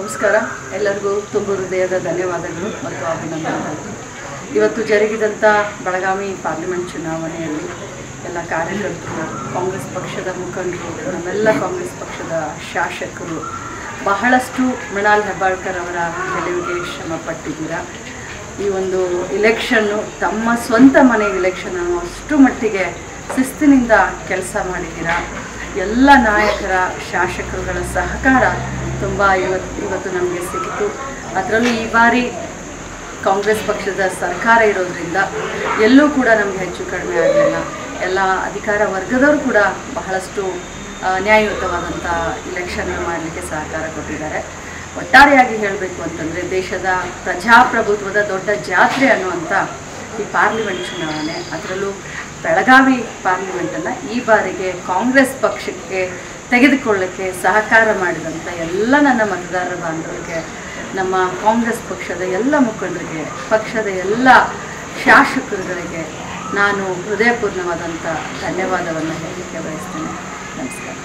ನಮಸ್ಕಾರ. ಎಲ್ಲರಿಗೂ ತುಂಬ ಹೃದಯದ ಧನ್ಯವಾದಗಳು ಮತ್ತು ಅಭಿನಂದನೆಗಳು. ಇವತ್ತು ಜರುಗಿದಂಥ ಬೆಳಗಾವಿ ಪಾರ್ಲಿಮೆಂಟ್ ಚುನಾವಣೆಯಲ್ಲಿ ಎಲ್ಲ ಕಾರ್ಯಕರ್ತರು, ಕಾಂಗ್ರೆಸ್ ಪಕ್ಷದ ಮುಖಂಡರು, ನಮ್ಮೆಲ್ಲ ಕಾಂಗ್ರೆಸ್ ಪಕ್ಷದ ಶಾಸಕರು ಬಹಳಷ್ಟು ಮೃಣಾಲ್ ಹೆಬ್ಬಾಳ್ಕರ್ ಅವರ ಗೆಲುವಿಗೆ ಶ್ರಮ ಪಟ್ಟಿದ್ದೀರಾ ಈ ಒಂದು ಇಲೆಕ್ಷನ್ನು ತಮ್ಮ ಸ್ವಂತ ಮನೆ ಇಲೆಕ್ಷನ್ ಅಷ್ಟು ಮಟ್ಟಿಗೆ ಶಿಸ್ತಿನಿಂದ ಕೆಲಸ ಮಾಡಿದ್ದೀರಾ? ಎಲ್ಲ ನಾಯಕರ, ಶಾಸಕರುಗಳ ಸಹಕಾರ ತುಂಬ ಇವತ್ತು ಇವತ್ತು ನಮಗೆ ಸಿಕ್ಕಿತು. ಅದರಲ್ಲೂ ಈ ಬಾರಿ ಕಾಂಗ್ರೆಸ್ ಪಕ್ಷದ ಸರ್ಕಾರ ಇರೋದ್ರಿಂದ ಎಲ್ಲೂ ಕೂಡ ನಮಗೆ ಹೆಚ್ಚು ಕಡಿಮೆ ಆಗಲಿಲ್ಲ. ಎಲ್ಲ ಅಧಿಕಾರ ವರ್ಗದವರು ಕೂಡ ಬಹಳಷ್ಟು ನ್ಯಾಯಯುತವಾದಂಥ ಇಲೆಕ್ಷನ್ ಮಾಡಲಿಕ್ಕೆ ಸಹಕಾರ ಕೊಟ್ಟಿದ್ದಾರೆ. ಒಟ್ಟಾರೆಯಾಗಿ ಹೇಳಬೇಕು ಅಂತಂದರೆ ದೇಶದ ಪ್ರಜಾಪ್ರಭುತ್ವದ ದೊಡ್ಡ ಜಾತ್ರೆ ಅನ್ನುವಂಥ ಈ ಪಾರ್ಲಿಮೆಂಟ್ ಚುನಾವಣೆ. ಅದರಲ್ಲೂ ಬೆಳಗಾವಿ ಪಾರ್ಲಿಮೆಂಟನ್ನು ಈ ಬಾರಿಗೆ ಕಾಂಗ್ರೆಸ್ ಪಕ್ಷಕ್ಕೆ ತೆಗೆದುಕೊಳ್ಳಕ್ಕೆ ಸಹಕಾರ ಮಾಡಿದಂಥ ಎಲ್ಲ ನನ್ನ ಮತದಾರರ ಬಾಂಧವರಿಗೆ, ನಮ್ಮ ಕಾಂಗ್ರೆಸ್ ಪಕ್ಷದ ಎಲ್ಲ ಮುಖಂಡರಿಗೆ, ಪಕ್ಷದ ಎಲ್ಲ ಶಾಸಕರುಗಳಿಗೆ ನಾನು ಹೃದಯಪೂರ್ಣವಾದಂಥ ಧನ್ಯವಾದವನ್ನು ಹೇಳಲಿಕ್ಕೆ ಬಯಸ್ತೇನೆ. ನಮಸ್ಕಾರ.